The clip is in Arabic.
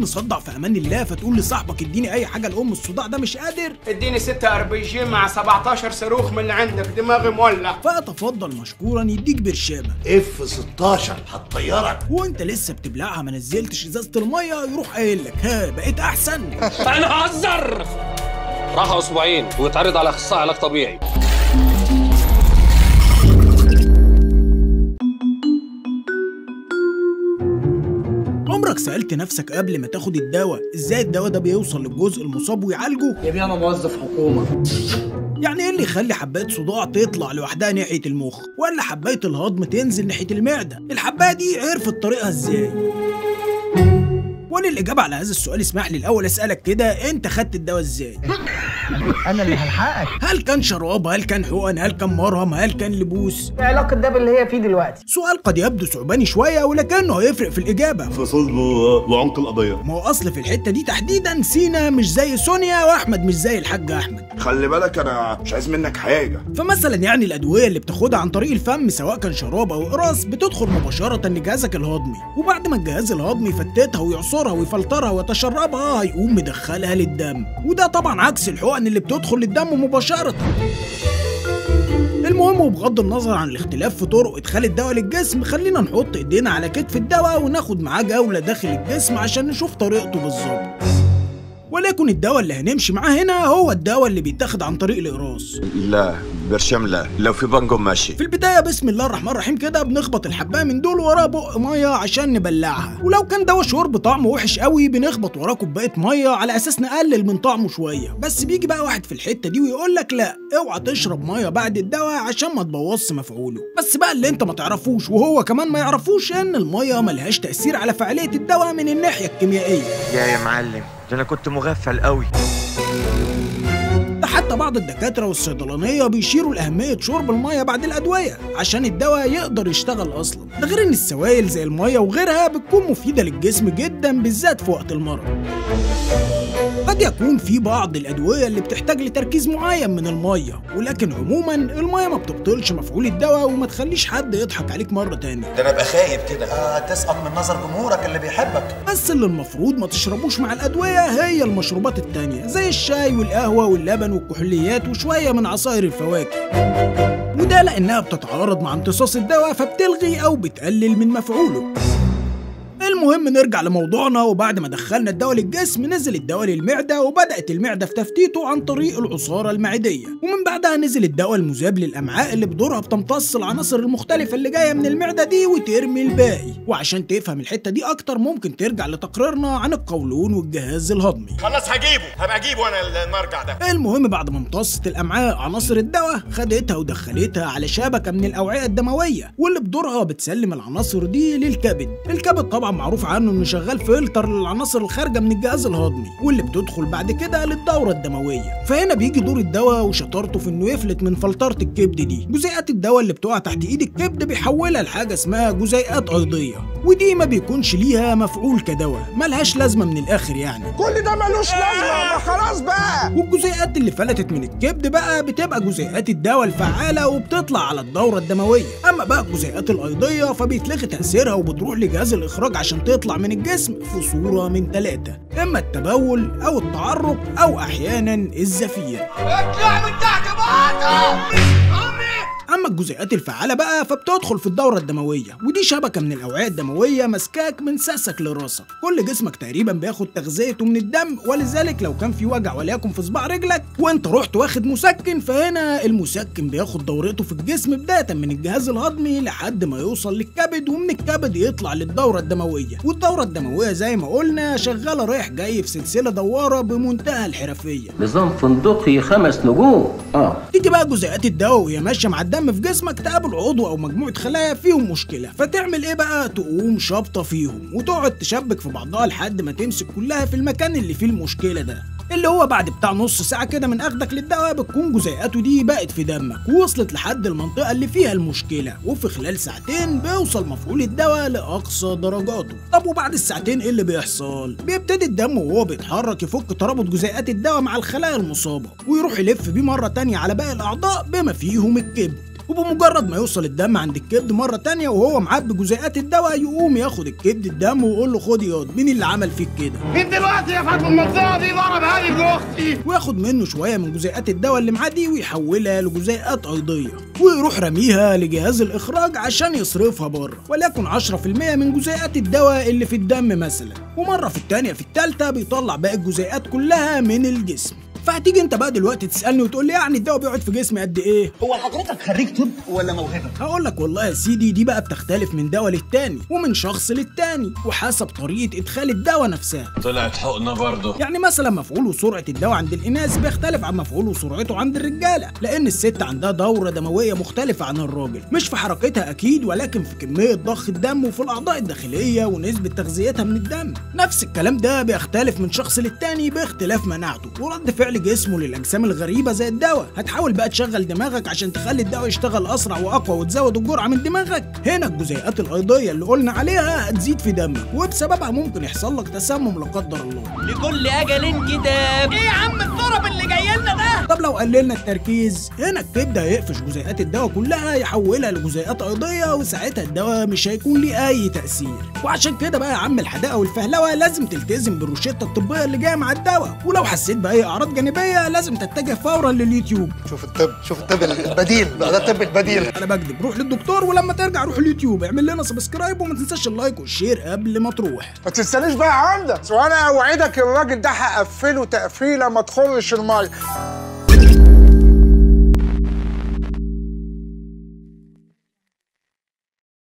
مصدع في أمان الله فتقول لصاحبك اديني اي حاجة لام الصداع ده مش قادر. اديني 6 RPG مع 17 صاروخ من اللي عندك دماغي مولع. فاتفضل مشكورا يديك برشامة. F 16 هتطيرك. وانت لسه بتبلعها ما نزلتش ازازة المية يروح قايل لك. ها بقيت أحسن. أنا هزر! راحة أسبوعين ويتعرض على أخصائي علاج طبيعي. عمرك سألت نفسك قبل ما تاخد الدواء إزاي الدواء ده بيوصل للجزء المصاب ويعالجه؟ يا ابني أنا موظف حكومة. يعني إيه اللي يخلي حباية صداع تطلع لوحدها ناحية المخ؟ ولا حباية الهضم تنزل ناحية المعدة؟ الحباية دي عرفت طريقها إزاي؟ وللإجابة على هذا السؤال اسمح لي الأول أسألك كده أنت خدت الدواء إزاي؟ أنا اللي هلحقك هل كان شراب؟ هل كان حقن؟ هل كان مرهم؟ هل كان لبوس؟ إيه علاقة ده باللي هي فيه دلوقتي سؤال قد يبدو صعباني شوية ولكنه هيفرق في الإجابة في صلب وعمق القضية ما هو أصل في الحتة دي تحديدا سينا مش زي سونيا وأحمد مش زي الحاج أحمد خلي بالك أنا مش عايز منك حاجة فمثلا يعني الأدوية اللي بتاخدها عن طريق الفم سواء كان شراب أو قراص بتدخل مباشرة لجهازك الهضمي وبعد ما الجهاز الهضمي يفتتها ويعصرها ويفلترها ويتشربها هيقوم مدخلها للدم. وده طبعا عكس الحقن اللي بتدخل للدم مباشرة. المهم وبغض النظر عن الاختلاف في طرق إدخال الدواء للجسم خلينا نحط إيدينا على كتف الدواء وناخد معاه جولة داخل الجسم عشان نشوف طريقته بالظبط. ولكن الدواء اللي هنمشي معاه هنا هو الدواء اللي بيتاخد عن طريق الاقراص لا برشام لا. لو في بانجو ماشي. في البداية بسم الله الرحمن الرحيم كده بنخبط الحباية من دول وراه بق مية عشان نبلعها. ولو كان دواء شرب طعمه وحش قوي بنخبط وراه كوباية مية على أساس نقلل من طعمه شوية. بس بيجي بقى واحد في الحتة دي ويقول لك لا اوعى تشرب مية بعد الدواء عشان ما تبوظش مفعوله. بس بقى اللي انت ما تعرفوش وهو كمان ما يعرفوش إن المية ملهاش تأثير على فعالية الدواء من الناحية الكيميائية. يا يا معلم. ده أنا كنت مغفل قوي. حتى بعض الدكاترة والصيدلانية بيشيروا لأهمية شرب المية بعد الأدوية عشان الدواء يقدر يشتغل أصلا. ده غير إن السوائل زي المية وغيرها بتكون مفيدة للجسم جدا بالذات في وقت المرض. قد يكون في بعض الأدوية اللي بتحتاج لتركيز معين من المية ولكن عموما المية ما بتبطلش مفعول الدواء وما تخليش حد يضحك عليك مرة تانية. ده أنا ابقى خايب كده. آه تسقط من نظر جمهورك اللي بيحبك. بس اللي المفروض ما تشربوش مع الأدوية هي المشروبات التانية زي الشاي والقهوة واللبن والكحوليات وشوية من عصائر الفواكه. وده لأنها بتتعارض مع امتصاص الدواء فبتلغي أو بتقلل من مفعوله. المهم نرجع لموضوعنا وبعد ما دخلنا الدواء للجسم نزل الدواء للمعدة وبدأت المعدة في تفتيته عن طريق العصارة المعدية. ومن بعدها نزل الدواء المذاب للأمعاء اللي بدورها بتمتص العناصر المختلفة اللي جاية من المعدة دي وترمي الباقي. وعشان تفهم الحتة دي أكتر ممكن ترجع لتقريرنا عن القولون والجهاز الهضمي. خلاص هجيبه. هبقى اجيبه أنا المرجع ده. المهم بعد ما امتصت الأمعاء عناصر الدواء خدتها ودخلتها على شبكة من الأوعية الدموية واللي بدورها بتسلم العناصر دي للكبد. الكبد طبعا معروف عنه إنه شغال فلتر للعناصر الخارجة من الجهاز الهضمي واللي بتدخل بعد كده للدورة الدموية. فهنا بيجي دور الدواء وشطارته في إنه يفلت من فلترة الكبد دي. جزيئات الدواء اللي بتقع تحت إيد الكبد بيحولها لحاجة اسمها جزيئات ايضيه ودي ما بيكونش ليها مفعول كدواء ملهاش لازمة من الآخر يعني. كل ده ملوش لازمة ما خلاص بقى. والجزيئات اللي فلتت من الكبد بقى بتبقى جزيئات الدواء الفعالة وبتطلع على الدورة الدموية. أما بقى الجزيئات الأيضية فبيتلغي تأثيرها وبتروح لجهاز الإخراج عشان تطلع من الجسم في صورة من ثلاثة إما التبول أو التعرق أو أحيانا الزفير. اطلع من تحت أما الجزيئات الفعالة بقى فبتدخل في الدورة الدموية ودي شبكة من الأوعية الدموية ماسكاك من ساسك لراسك. كل جسمك تقريبا بياخد تغذيته من الدم ولذلك لو كان في وجع وليكن في صباع رجلك وانت رحت واخد مسكن فهنا المسكن بياخد دورته في الجسم بداية من الجهاز الهضمي لحد ما يوصل للكبد ومن الكبد يطلع للدورة الدموية. والدورة الدموية زي ما قلنا شغالة رايح جاي في سلسلة دوارة بمنتهى الحرفية. نظام فندقي خمس نجوم. آه. تيجي بقى جزيئات الدواء وهي ماشية مع الدم في جسمك تقابل عضو أو مجموعة خلايا فيهم مشكلة فتعمل إيه بقى؟ تقوم شابطة فيهم وتقعد تشبك في بعضها لحد ما تمسك كلها في المكان اللي فيه المشكلة ده اللي هو بعد بتاع نص ساعة كده من أخدك للدواء بتكون جزيئاته دي بقت في دمك ووصلت لحد المنطقة اللي فيها المشكلة وفي خلال ساعتين بيوصل مفعول الدواء لأقصى درجاته. طب وبعد الساعتين إيه اللي بيحصل؟ بيبتدي الدم وهو بيتحرك يفك ترابط جزيئات الدواء مع الخلايا المصابة ويروح يلف بيه مرة تانية على باقي الأعضاء بما فيهم الكبد. وبمجرد ما يوصل الدم عند الكبد مرة تانية وهو معبي جزيئات الدواء يقوم ياخد الكبد الدم ويقول له خد ياض مين اللي عمل فيك كده؟ مين دلوقتي يا فتح المنطقة دي ضرب هذه ابن أختي وياخد منه شوية من جزيئات الدواء اللي معاه دي ويحولها لجزيئات أيضية ويروح رميها لجهاز الإخراج عشان يصرفها بره وليكن 10% من جزيئات الدواء اللي في الدم مثلا. ومرة في التانية في التالتة بيطلع باقي الجزيئات كلها من الجسم. فهتيجي انت بقى دلوقتي تسألني وتقول لي يعني الدواء بيقعد في جسمي قد إيه؟ هو حضرتك خريج طب ولا موهبة؟ هقول لك والله يا سيدي دي بقى بتختلف من دواء للتاني ومن شخص للتاني وحسب طريقة إدخال الدواء نفسها. طلعت حقنة برضه. يعني مثلا مفعول وسرعة الدواء عند الإناث بيختلف عن مفعول وسرعته عند الرجالة لأن الست عندها دورة دموية مختلفة عن الراجل مش في حركتها أكيد ولكن في كمية ضخ الدم وفي الأعضاء الداخلية ونسبة تغذيتها من الدم. نفس الكلام ده بيختلف من شخص للتاني باختلاف مناعته ورد فعل جسمه للأجسام الغريبة زي الدواء. هتحاول بقى تشغل دماغك عشان تخلي الدواء يشتغل أسرع وأقوى وتزود الجرعة من دماغك. هنا الجزيئات الأيضية اللي قلنا عليها هتزيد في دمك وبسببها ممكن يحصل لك تسمم لا قدر الله. لكل أجل كتاب. إيه يا عم الضرب اللي جاي لنا ده طب لو قللنا التركيز هنا الكبد هيقفش جزيئات الدواء كلها يحولها لجزيئات ايضيه وساعتها الدواء مش هيكون ليه أي تأثير. وعشان كده بقى يا عم الحداقة والفهلوة لازم تلتزم بالروشتة الطبية اللي جاية مع الدواء. ولو حسيت بأي أعراض جانبية لازم تتجه فورا لليوتيوب. شوف الطب شوف الطب البديل بقى ده الطب البديل. أنا بكذب. روح للدكتور ولما ترجع روح اليوتيوب. اعمل لنا subscribe وما تنساش ال like وال share قبل ما تروح. ما تنسانيش بقى عندك. وأنا اوعدك الراجل ده هقفله تقفيلة ما تخرش المية.